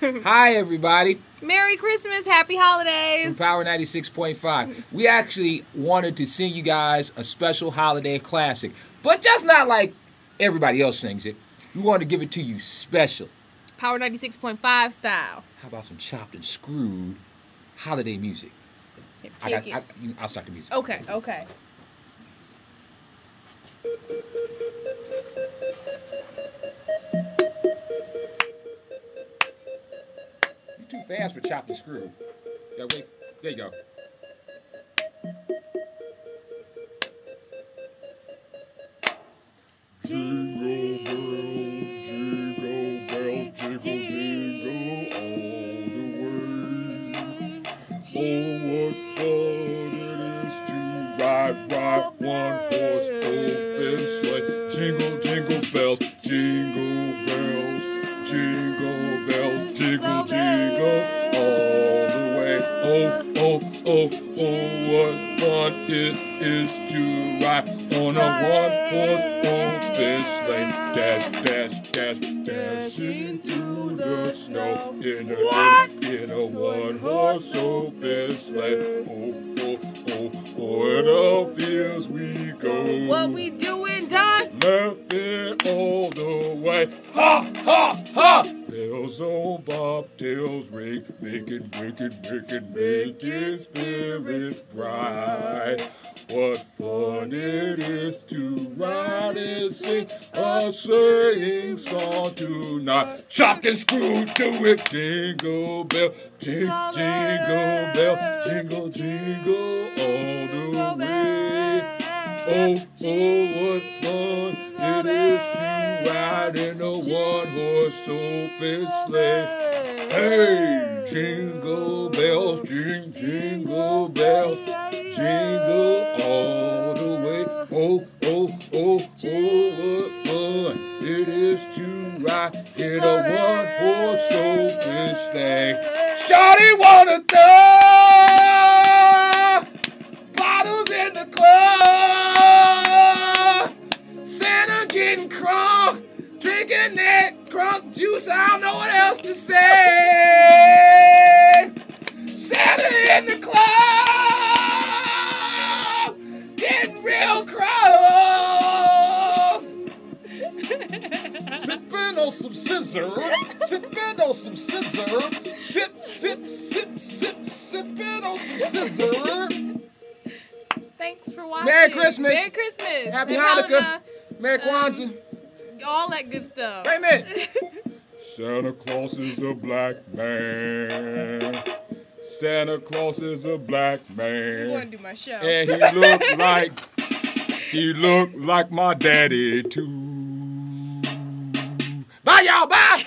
Hi, everybody. Merry Christmas, Happy Holidays. From Power 96.5. We actually wanted to sing you guys a special holiday classic, but just not like everybody else sings it. We wanted to give it to you special. Power 96.5 style. How about some chopped and screwed holiday music? I got, I, I'll start the music. Okay, okay. Too fast for chopped and screwed. Yeah, wait. There you go. Jingle bells, jingle bells, jingle, jingle all the way. Oh, what fun it is to ride, ride one horse open sleigh. Jingle, jingle bells, jingle bells, jingle bells, jingle, jingle Oh, oh, oh, oh, what fun it is to ride on a one horse open sleigh. Dash, dash, dash, dashing through the snow in a, in a one horse open sleigh. Oh, oh, oh, oh, in the fields we go. What we doing, Don? Laughing all the way. Ha, ha, ha! Bells on oh, bobtails ring, making, making, making, making spirits bright. What fun it is to ride and sing a sleighing song tonight. Chopped and screwed, do it. Jingle bell, jing, jingle bell, jingle, jingle all the way. Oh, oh, what fun it is in a one-horse open sleigh. Hey, jingle bells, jing, jingle bells, jingle all the way. Oh, oh, oh, oh, what fun it is to ride in a one-horse open sleigh. Shawty wanna throw bottles in the club. Santa getting crunk, drinking that crunk juice. I don't know what else to say. Santa in the club, getting real crunk. Sipping on some sizzurp, sipping on some sizzurp, sip, sip, sip, sip, sipping on some sizzurp. Thanks for watching. Merry Christmas. Merry Christmas. Happy Happy Hanukkah. Merry Um, Kwanzaa. All that good stuff. Wait a minute. Santa Claus is a black man. Santa Claus is a black I'm going to do my show. And he looked like he looked like my daddy too. Bye y'all, bye.